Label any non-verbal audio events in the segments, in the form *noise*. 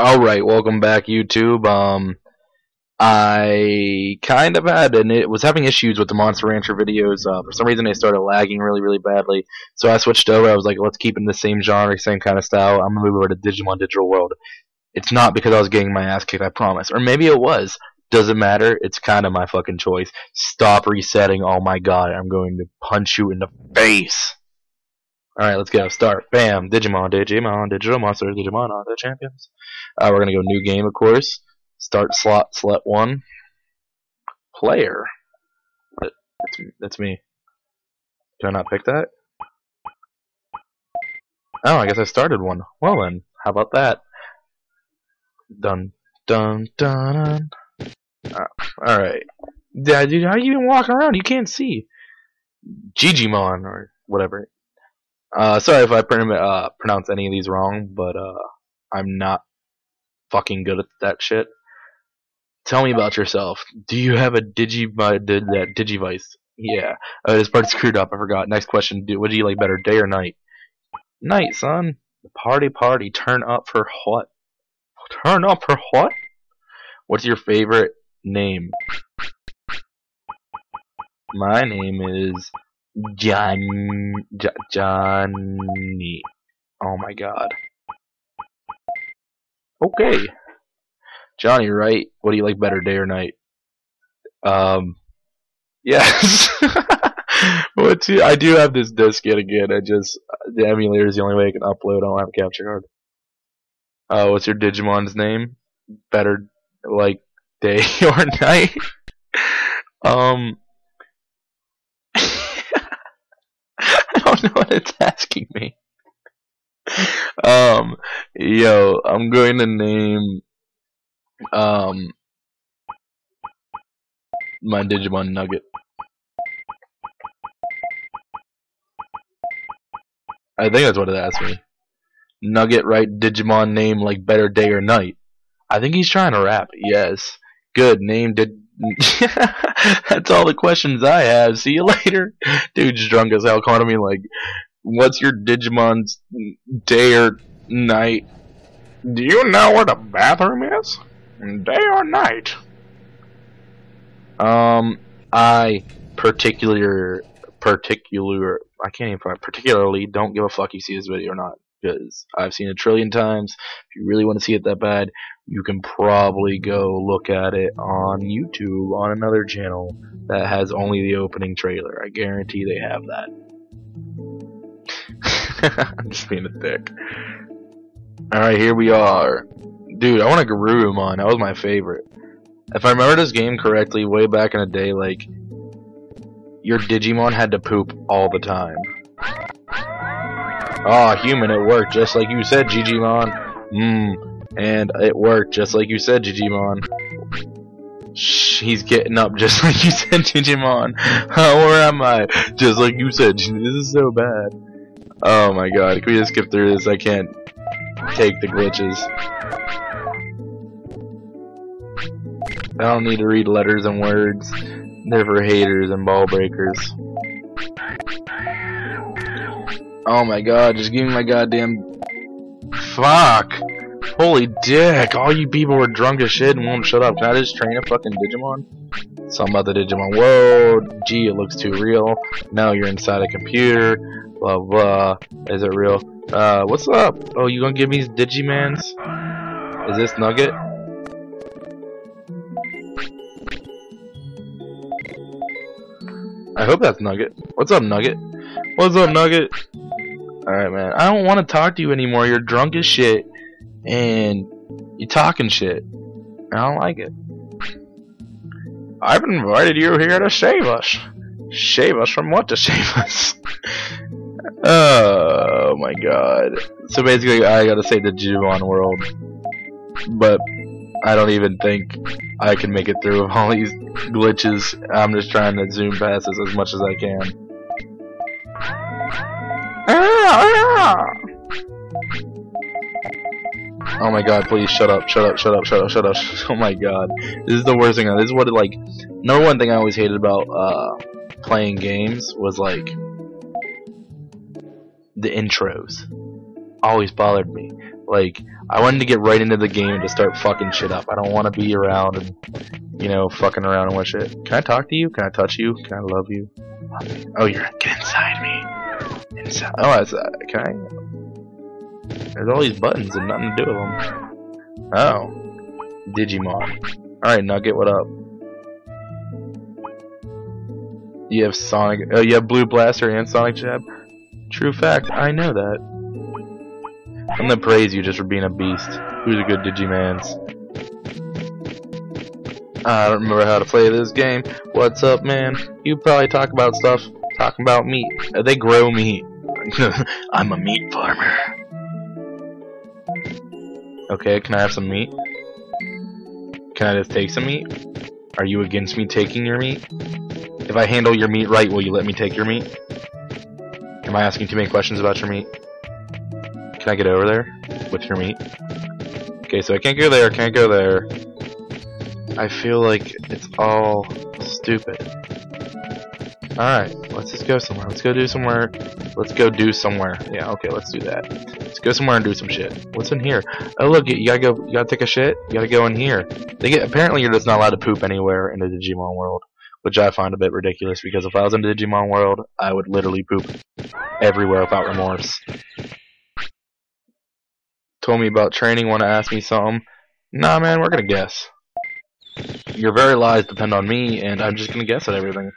Alright, welcome back YouTube. Um I kind of had and it was having issues with the Monster Rancher videos. Uh, for some reason they started lagging really, really badly. So I switched over, I was like, let's keep in the same genre, same kind of style. I'm gonna move over to Digimon Digital World. It's not because I was getting my ass kicked, I promise. Or maybe it was. Doesn't matter, it's kinda my fucking choice. Stop resetting, oh my god, I'm going to punch you in the face. Alright, let's go. Start. Bam. Digimon, Digimon, Digital Monsters, Digimon are the champions. Uh, we're gonna go new game, of course. Start slot, select one. Player. That's, that's me. Did I not pick that? Oh, I guess I started one. Well then, how about that? Dun, dun, dun, dun. Uh, Alright. Yeah, dude, how you even walking around? You can't see. Jijimon, or whatever. Uh, sorry if I pron- uh, pronounce any of these wrong, but uh, I'm not fucking good at that shit. Tell me about yourself. Do you have a digi did that digivice? Yeah. Uh, this part's screwed up. I forgot. Next question. Do, what do you like better, day or night? Night, son. Party, party. Turn up for what? Turn up for what? What's your favorite name? My name is John J- Johnny. Oh my god. Okay. Johnny, right? What do you like better, day or night? Um, yes. *laughs* What's I do have this disc yet again. I just the emulator is the only way I can upload. I don't have a capture card. Uh, what's your Digimon's name? Better like day *laughs* or night? um, I don't know what it's asking me. Um, yo, I'm going to name um my Digimon Nugget. I think that's what it asked me. Nugget, right? Digimon name like better day or night. I think he's trying to rap. Yes. Good name. Did *laughs* that's all the questions I have. See you *laughs* later. Dude's drunk as hell, calling me like, "What's your Digimon's day or night?" Do you know where the bathroom is? Day or night? Um, I particular particular I can't even find particularly don't give a fuck you see this video or not because I've seen a trillion times. If you really want to see it that bad, you can probably go look at it on YouTube on another channel that has only the opening trailer. I guarantee they have that. *laughs* I'm just being a dick. Alright, here we are. Dude, I want a Garurumon. That was my favorite. If I remember this game correctly, way back in the day, like, your Digimon had to poop all the time. Ah, human, it worked, just like you said, Jijimon. Mmm, and it worked, just like you said, Jijimon. Shh, he's getting up, just *laughs* like you said, Digimon. *laughs* Where am I? Just like you said, this is so bad. Oh my god, can we just skip through this? I can't take the glitches. I don't need to read letters and words. They're for haters and ball breakers. Oh my god, just give me my goddamn... Fuck! Holy dick, all you people were drunk as shit and won't shut up. Can I just train a fucking Digimon? Something about the Digimon. Whoa, gee, it looks too real. Now you're inside a computer. Blah blah. Is it real? Uh, what's up? Oh, you gonna give me these Digimans? Is this Nugget? I hope that's Nugget. What's up, Nugget? What's up, Nugget? Alright, man. I don't want to talk to you anymore. You're drunk as shit. And you're talking shit. I don't like it. I've invited you here to save us. Save us from what to save us? *laughs* oh my god. So basically, I gotta save the Digimon world. But I don't even think I can make it through all these glitches. I'm just trying to zoom past this as much as I can. Oh my god, please shut up, shut up, shut up, shut up, shut up. *laughs* Oh my god. This is the worst thing. This is what, like, number one thing I always hated about uh, playing games was, like, the intros. Always bothered me. Like, I wanted to get right into the game and just start fucking shit up. I don't want to be around and, you know, fucking around and what shit. Can I talk to you? Can I touch you? Can I love you? Oh, you're get inside me. Inside. Oh, that's, uh, can I? There's all these buttons and nothing to do with them. Oh, Digimon. All right, Nugget, what up? You have Sonic. Oh, you have Blue Blaster and Sonic Jab. True fact. I know that. I'm gonna praise you just for being a beast. Who's a good Digimans? I don't remember how to play this game. What's up, man? You probably talk about stuff. Talking about meat. Uh, they grow meat. *laughs* I'm a meat farmer. Okay, can I have some meat? Can I just take some meat? Are you against me taking your meat? If I handle your meat right, will you let me take your meat? Am I asking too many questions about your meat? Can I get over there with your meat? Okay, so I can't go there, can't go there. I feel like it's all stupid. Alright, let's just go somewhere. Let's go do somewhere. Let's go do somewhere. Yeah, okay, let's do that. Let's go somewhere and do some shit. What's in here? Oh look, you gotta go you gotta take a shit? You gotta go in here. They get apparently you're just not allowed to poop anywhere in the Digimon world. Which I find a bit ridiculous because if I was in the Digimon world, I would literally poop everywhere without remorse. Told me about training, wanna ask me something. Nah man, we're gonna guess. Your very lies depend on me, and I'm just gonna guess at everything.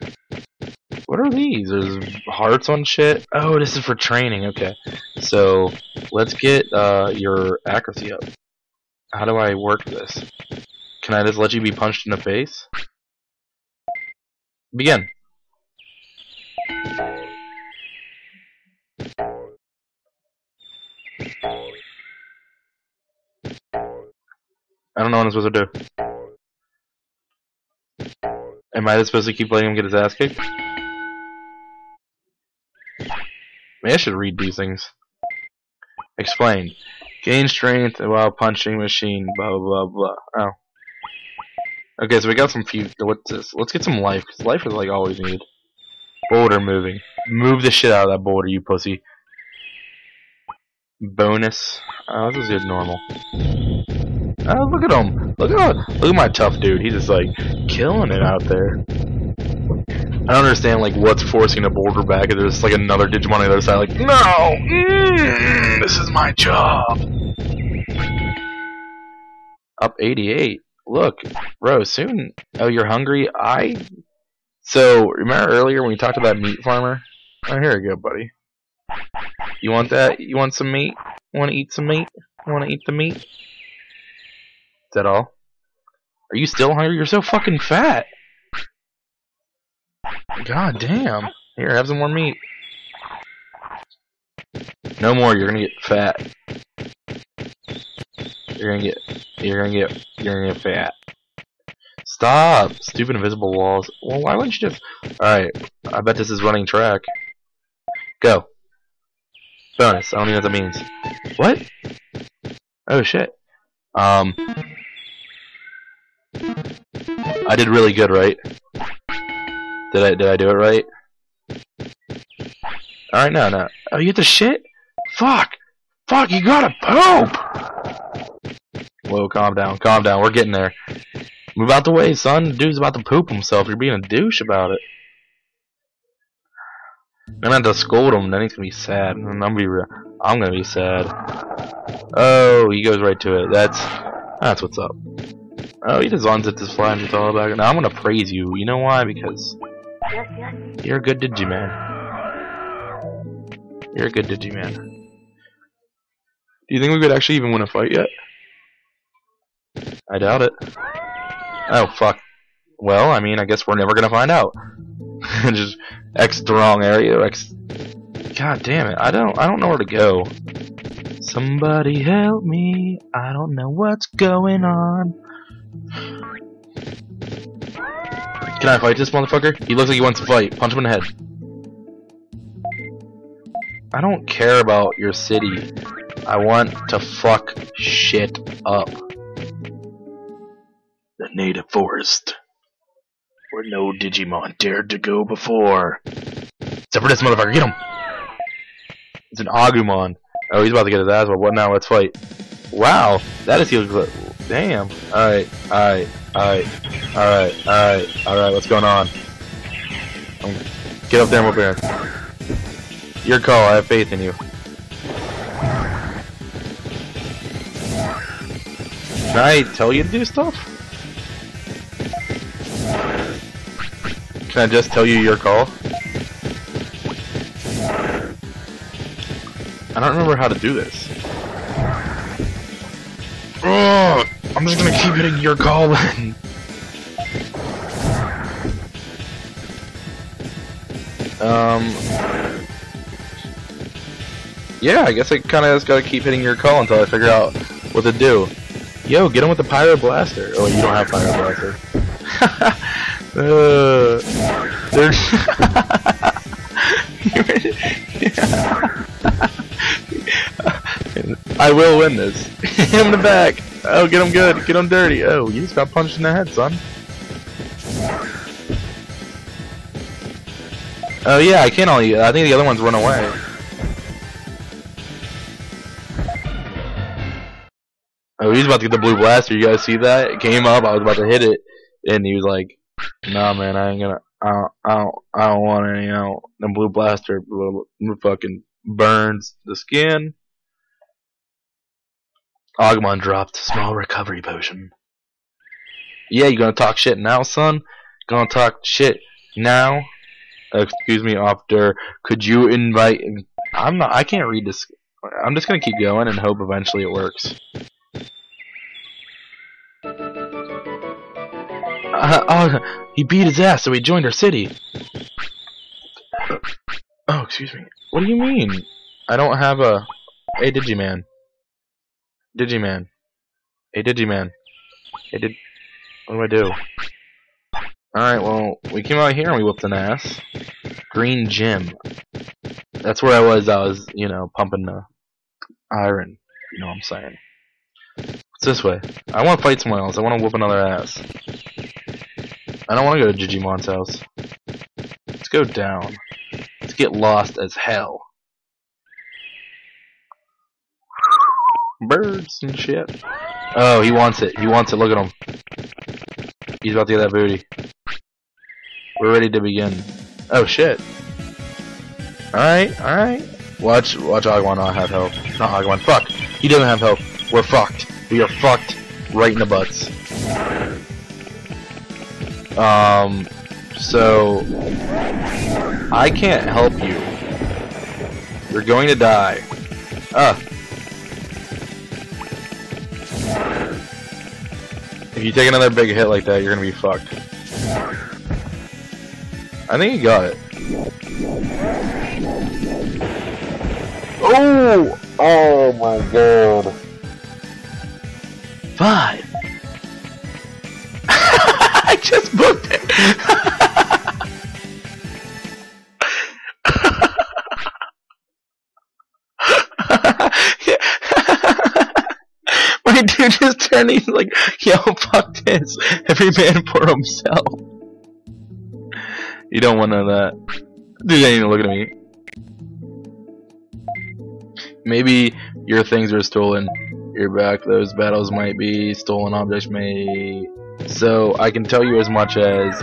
What are these? There's hearts on shit? Oh, this is for training, okay. So, let's get uh, your accuracy up. How do I work this? Can I just let you be punched in the face? Begin. I don't know what I'm supposed to do. Am I supposed to keep letting him get his ass kicked? I should read these things. Explain. Gain strength while punching machine, blah blah blah. Oh. Okay, so we got some few. What's this? Let's get some life, because life is like always needed. Boulder moving. Move the shit out of that boulder, you pussy. Bonus. Oh, this is normal. Oh, look at him. Look at look at my tough dude. He's just like killing it out there. I don't understand like what's forcing a boulder back. There's like another Digimon on the other side. Like no, mm, this is my job. Up 88. Look, bro. Soon. Oh, you're hungry. I. So remember earlier when we talked about meat farmer? Oh, here we go, buddy. You want that? You want some meat? Want to eat some meat? Want to eat the meat? Is that all? Are you still hungry? You're so fucking fat. God damn. Here, have some more meat. No more, you're gonna get fat. You're gonna get you're gonna get you're gonna get fat. Stop! Stupid invisible walls. Well why wouldn't you just Alright, I bet this is running track. Go. Bonus, I don't even know what that means. What? Oh shit. Um I did really good, right? Did I did I do it right? Alright, no, no. Oh, you get the shit? Fuck! Fuck, you gotta poop! Whoa, calm down, calm down, we're getting there. Move out the way, son. Dude's about to poop himself. You're being a douche about it. I'm gonna have to scold him, then he's gonna be sad. I'm gonna be real. I'm gonna be sad. Oh, he goes right to it. That's that's what's up. Oh, he just unzipped his and It's all back. Now I'm gonna praise you. You know why? Because you're a good Digiman. You're a good Digiman. Do you think we could actually even win a fight yet? I doubt it. Oh, fuck. Well, I mean, I guess we're never gonna find out. *laughs* Just X the wrong area, X... God damn it, I don't, I don't know where to go. Somebody help me, I don't know what's going on. Can I fight this motherfucker? He looks like he wants to fight. Punch him in the head. I don't care about your city. I want to fuck shit up. The native forest. Where no Digimon dared to go before. Except for this motherfucker. Get him! It's an Agumon. Oh, he's about to get his ass whooped. What now? Let's fight. Wow, that is clip. Damn. Alright, alright, alright, alright, alright, alright, what's going on? Um, get up there and whoop your call, I have faith in you. Can I tell you to do stuff? Can I just tell you your call? I don't remember how to do this. Oh, I'm just gonna keep hitting your call um. Yeah, I guess I kind of just gotta keep hitting your call until I figure out what to do. Yo, get him with the Pyro Blaster. Oh, you don't have Pyro Blaster. *laughs* uh, *laughs* I will win this. *laughs* in the back. Oh, get him good. Get him dirty. Oh, you just got punched in the head, son. Oh yeah, I can't only. I think the other ones run away. Oh, he's about to get the blue blaster. You guys see that? It came up. I was about to hit it, and he was like, "Nah, man, I ain't gonna. I don't. I don't. I don't want any. You know, the blue blaster fucking burns the skin." Agumon dropped small recovery potion. Yeah, you gonna talk shit now, son? Gonna talk shit now? Excuse me, Opter. Could you invite? I'm not. I can't read this. I'm just gonna keep going and hope eventually it works. Uh, oh, he beat his ass, so he joined our city. Oh, excuse me. What do you mean? I don't have a. Hey, Digiman. Digiman. Hey, Digiman. Hey, did. What do I do? Alright, well, we came out here and we whooped an ass. Green Gym. That's where I was. I was, you know, pumping the iron. You know what I'm saying. It's this way. I want to fight someone else. I want to whoop another ass. I don't want to go to Digimon's house. Let's go down. Let's get lost as hell. Birds and shit. Oh, he wants it. He wants it. Look at him. He's about to get that booty. We're ready to begin. Oh shit. Alright, alright. Watch watch Agumon not have health. Not Agumon. Fuck! He doesn't have help. We're fucked. We are fucked right in the butts. Um so I can't help you. You're going to die. Ah. If you take another big hit like that, you're gonna be fucked. I think he got it. Oh! Oh my god. Five. Turned, he's *laughs* like, yo, fuck this. Every man for himself. You don't want none of that. Dude ain't even looking at me. Maybe your things are stolen. You're back. Those battles might be stolen objects may. So I can tell you as much as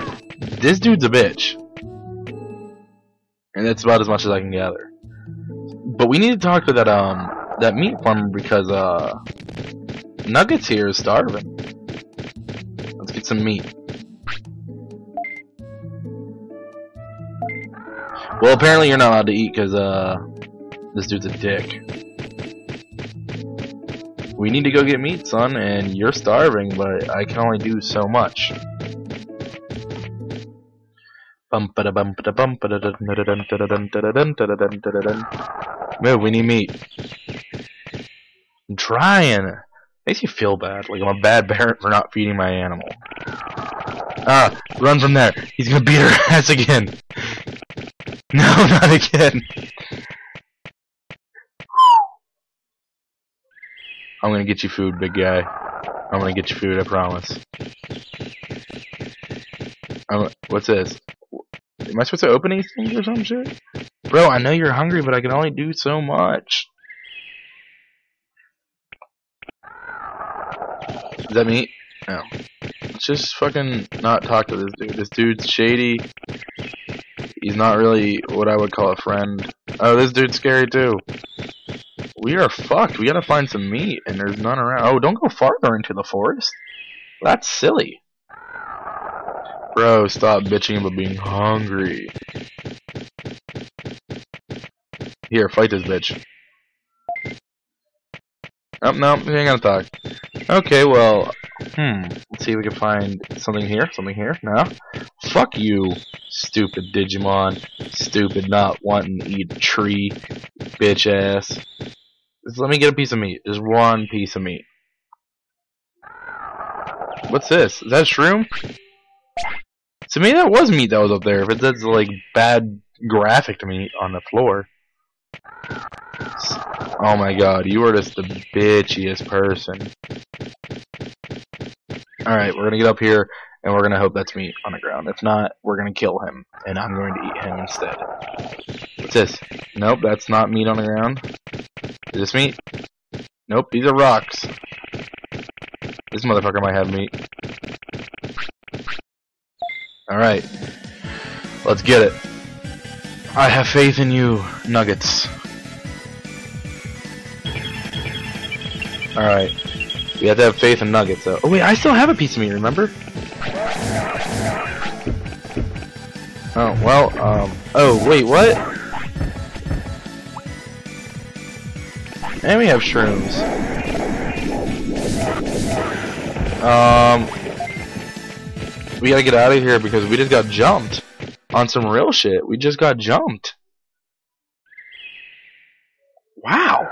this dude's a bitch, and that's about as much as I can gather. But we need to talk to that um that meat farmer because uh Nuggets here is starving. Let's get some meat. Well, apparently you're not allowed to eat because uh this dude's a dick. We need to go get meat, son, and you're starving, but I can only do so much. Move, we need meat. I'm trying. Makes you feel bad, like I'm a bad parent for not feeding my animal. Ah, run from there. He's gonna beat her *laughs* ass again. *laughs* No, *laughs* not again. I'm gonna get you food, big guy. I'm gonna get you food, I promise. I'm, what's this? Am I supposed to open these things or some shit? Bro, I know you're hungry, but I can only do so much. Is that me? No. Let's just fucking not talk to this dude. This dude's shady. He's not really what I would call a friend. Oh, this dude's scary too. We are fucked. We gotta find some meat, and there's none around. Oh, don't go farther into the forest. That's silly. Bro, stop bitching about being hungry. Here, fight this bitch. Oh, no, we ain't gonna talk. Okay, well, hmm, let's see if we can find something here, something here, no? Fuck you, stupid Digimon, stupid not wanting to eat a tree, bitch ass. Just let me get a piece of meat, just one piece of meat. What's this? Is that shroom? To me, that was meat that was up there, but that's like, bad graphic to me on the floor. Oh my god, you are just the bitchiest person. Alright, we're gonna get up here, and we're gonna hope that's meat on the ground. If not, we're gonna kill him, and I'm going to eat him instead. What's this? Nope, that's not meat on the ground. Is this meat? Nope, these are rocks. This motherfucker might have meat. Alright. Let's get it. I have faith in you, Nuggets. Alright. We have to have faith in Nuggets, though. Oh, wait, I still have a piece of meat, remember? Oh, well, um... Oh, wait, what? And we have shrooms. Um... We gotta get out of here because we just got jumped. On some real shit. We just got jumped. Wow.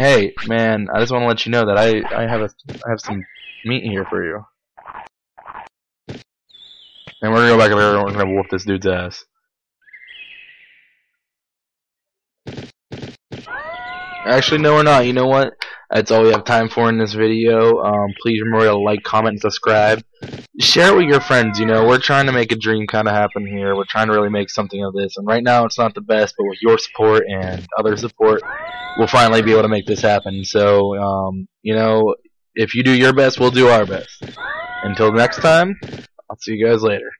Hey, man, I just want to let you know that I I have a I have some meat here for you. And we're gonna go back over there and we're gonna whoop this dude's ass. Actually, no, we're not. You know what? That's all we have time for in this video. Um, please remember to like, comment, and subscribe. Share it with your friends. You know, we're trying to make a dream kind of happen here. We're trying to really make something of this. And right now, it's not the best, but with your support and other support, we'll finally be able to make this happen. So, um, you know, if you do your best, we'll do our best. Until next time, I'll see you guys later.